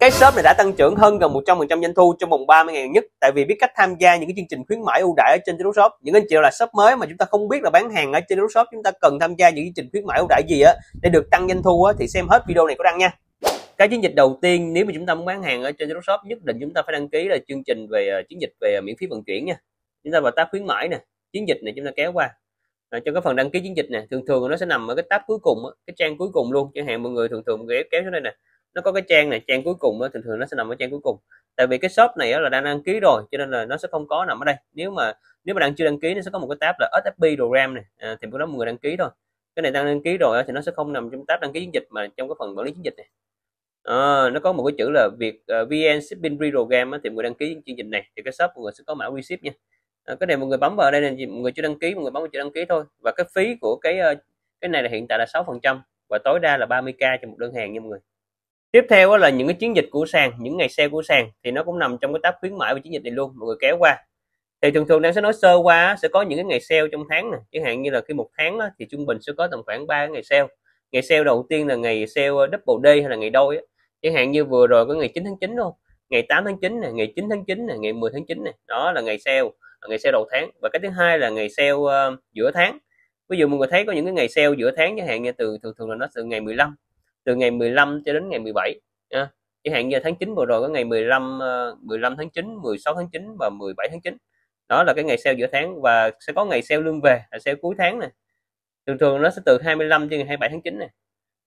cái shop này đã tăng trưởng hơn gần 100% doanh thu trong vòng 30 ngày nhất tại vì biết cách tham gia những cái chương trình khuyến mãi ưu đãi ở trên Tilo Shop. Những anh chị nào là shop mới mà chúng ta không biết là bán hàng ở trên Tilo Shop chúng ta cần tham gia những chương trình khuyến mãi ưu đãi gì á để được tăng doanh thu á thì xem hết video này có đăng nha. Cái chiến dịch đầu tiên nếu mà chúng ta muốn bán hàng ở trên Tilo Shop nhất định chúng ta phải đăng ký là chương trình về ờ, chiến dịch về miễn phí vận chuyển nha. Chúng ta vào tab khuyến mãi nè chiến dịch này chúng ta kéo qua. Rồi, cho cái phần đăng ký chiến dịch nè thường thường nó sẽ nằm ở cái tab cuối cùng á, cái trang cuối cùng luôn chẳng hạn mọi người thường thường kéo kéo xuống đây nè nó có cái trang này trang cuối cùng đó, thường thường nó sẽ nằm ở trang cuối cùng. Tại vì cái shop này là đang đăng ký rồi cho nên là nó sẽ không có nằm ở đây. Nếu mà nếu mà đang chưa đăng ký nó sẽ có một cái tab là SFP program này. À, thì có đó mọi người đăng ký thôi. Cái này đang đăng ký rồi thì nó sẽ không nằm trong tab đăng ký chiến dịch mà trong cái phần quản lý chiến dịch này. À, nó có một cái chữ là việc uh, ờ, VN Shipping Program thì mọi người đăng ký chương trình này thì cái shop mọi người sẽ có mã receipt nha. À, cái này mọi người bấm vào đây là mọi người chưa đăng ký mọi người bấm vào chưa đăng ký thôi. Và cái phí của cái uh, cái này là hiện tại là 6 phần trăm và tối đa là 30k cho một đơn hàng nha mọi người tiếp theo là những cái chiến dịch của sàn những ngày sale của sàn thì nó cũng nằm trong cái tab khuyến mãi và chiến dịch này luôn mọi người kéo qua. Thì thường thường đang sẽ nói sơ qua sẽ có những cái ngày sale trong tháng này chẳng hạn như là khi một tháng thì trung bình sẽ có tầm khoảng 3 ngày sale. Ngày sale đầu tiên là ngày sale ờ, double day hay là ngày đôi chẳng hạn như vừa rồi có ngày 9 tháng 9 luôn ngày 8 tháng 9 này ngày 9 tháng 9 này ngày 10 tháng 9 này đó là ngày sale ngày sale đầu tháng. Và cái thứ hai là ngày sale uh, giữa tháng. Ví dụ mọi người thấy có những cái ngày sale giữa tháng chẳng hạn như từ thường thường là nó từ ngày 15 từ ngày 15 cho đến ngày 17 nha. chẳng hạn như tháng 9 vừa rồi có ngày 15 15 ờ, tháng 9 16 tháng 9 và 17 tháng 9 đó là cái ngày sale giữa tháng và sẽ có ngày sale lương về là sale cuối tháng này thường thường nó sẽ từ 25 cho ngày 27 tháng 9 này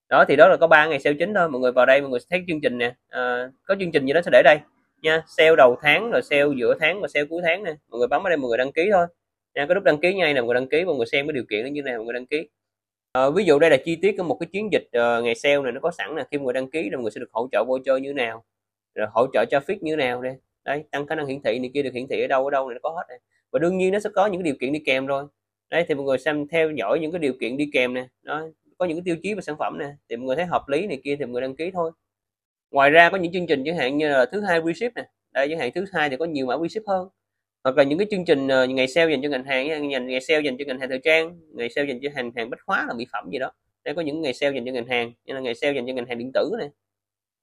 đó thì đó là có ba ngày sale chính thôi. Mọi người vào đây mọi người sẽ thấy chương trình nè. À, có chương trình gì đó sẽ để đây nha. Sale đầu tháng rồi sale giữa tháng và sale cuối tháng nè. Mọi người bấm ở đây mọi người đăng ký thôi. Nha có lúc đăng ký ngay là mọi người đăng ký mọi người xem cái điều kiện nó như này mọi người đăng ký à, ví dụ đây là chi tiết của một cái chiến dịch uh, ngày sale này nó có sẵn là khi mọi người đăng ký là mọi người sẽ được hỗ trợ voucher như nào rồi hỗ trợ cho traffic như nào đây? Đây tăng khả năng hiển thị này kia được hiển thị ở đâu ở đâu này nó có hết này. và đương nhiên nó sẽ có những cái điều kiện đi kèm rồi đây thì mọi người xem theo dõi những cái điều kiện đi kèm nè. Đó có những cái tiêu chí về sản phẩm nè thì mọi người thấy hợp lý này kia thì mọi người đăng ký thôi. Ngoài ra có những chương trình chẳng hạn như là thứ hai reship nè. Đây chẳng hạn thứ hai thì có nhiều mã reship hơn hoặc là những cái chương trình uh, ngày sale dành cho ngành hàng ngày, ngày sale dành cho ngành hàng thời trang ngày sale dành cho hàng hàng bách hóa là mỹ phẩm gì đó. Đây có những ngày sale dành cho ngành hàng như là ngày sale dành cho ngành hàng điện tử này.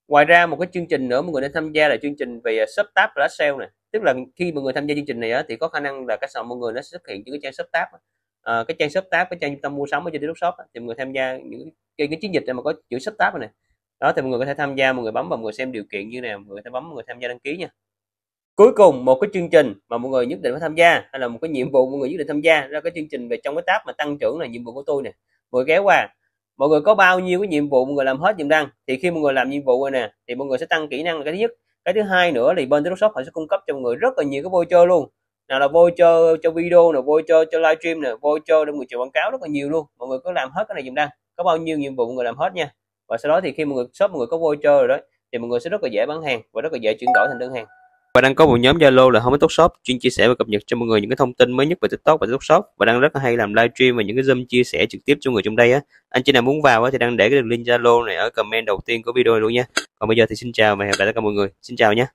Ngoài ra một cái chương trình nữa mọi người nên tham gia là chương trình về ờ, shop tab flash sale này. Tức là khi mọi người tham gia chương trình này á, thì có khả năng là các sản mọi người nó xuất hiện những cái trang shop tab à, ờ, cái trang shop tab cái trang trung tâm mua sắm ở trên TikTok shop á, thì mọi người tham gia những cái, cái chiến dịch này mà có chữ shop tab này. Đó thì mọi người có thể tham gia mọi người bấm vào mọi người xem điều kiện như nào mọi người có thể bấm mọi người tham gia đăng ký nha cuối cùng một cái chương trình mà mọi người nhất định phải tham gia hay là một cái nhiệm vụ mọi người nhất định tham gia ra cái chương trình về trong cái tab mà tăng trưởng là nhiệm vụ của tôi nè mọi người kéo qua mọi người có bao nhiêu cái nhiệm vụ mọi người làm hết dùm đăng thì khi mọi người làm nhiệm vụ rồi nè thì mọi người sẽ tăng kỹ năng là cái thứ nhất cái thứ hai nữa thì bên TikTok Shop họ sẽ cung cấp cho mọi người rất là nhiều cái voucher luôn nào là voucher cho video nè voucher cho livestream nè voucher để mọi người chạy quảng cáo rất là nhiều luôn mọi người có làm hết cái này dùm đăng có bao nhiêu nhiệm vụ mọi người làm hết nha và sau đó thì khi mọi người shop mọi người có voucher rồi đó thì mọi người sẽ rất là dễ bán hàng và rất là dễ chuyển đổi thành đơn hàng và đang có một nhóm Zalo là Home Tốt Shop, chuyên chia sẻ và cập nhật cho mọi người những cái thông tin mới nhất về TikTok và TikTok Shop và đang rất là hay làm livestream và những cái zoom chia sẻ trực tiếp cho người trong đây á. Anh chị nào muốn vào á thì đang để cái đường link Zalo này ở comment đầu tiên của video luôn nha. Còn bây giờ thì xin chào và hẹn gặp lại tất cả mọi người. Xin chào nhé.